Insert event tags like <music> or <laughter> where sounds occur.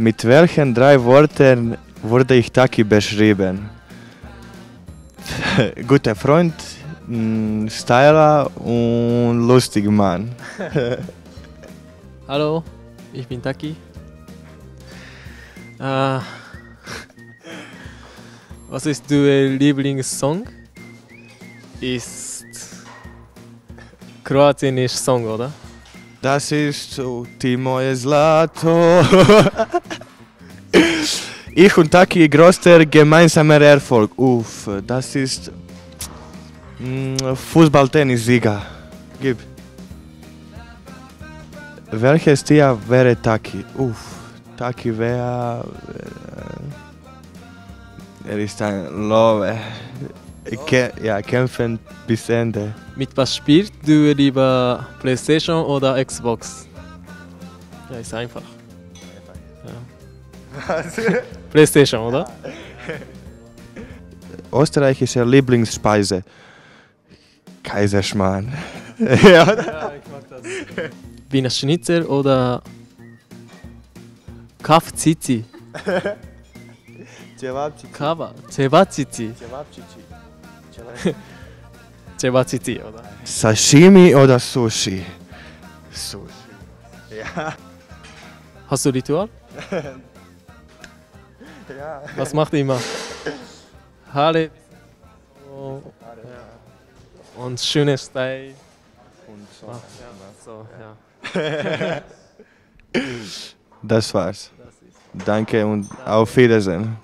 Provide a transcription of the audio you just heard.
Mit welchen drei Worten wurde ich Taki beschrieben? <laughs> Guter Freund, mm, Styler und lustiger Mann. Hallo, ich bin Taki. Äh, was ist dein Lieblingssong? Ist kroatienisch Song, oder? Das ist so ti moje Zlato. <laughs> ich und Taki größter gemeinsamer Erfolg. Uff, das ist mm, Fußball-Tennis-Sieger. Gib. Welches Tier wäre Taki? Uff, Taki wäre. Äh, er ist ein Lover. Kä ja, kämpfen bis Ende. Mit was spielst du lieber Playstation oder Xbox? Ja, ist einfach. Ja. <laughs> Playstation, oder? Österreichische Lieblingsspeise. Kaiserschmarrn. <laughs> ja, oder? Ja, ich mag das. Wiener Schnitzel oder Kafzizi? Cevapcici. Kava. Cevacici. Cevapcici. Cevacici, <laughs> oder? Sashimi oder Sushi? Sushi. Ja. Hast du Ritual? Ja. Was macht ihr immer? Haare. Oh, ja. Und schönes Style. Und so. Ach, ja, so, ja. Das war's. Danke und auf Wiedersehen.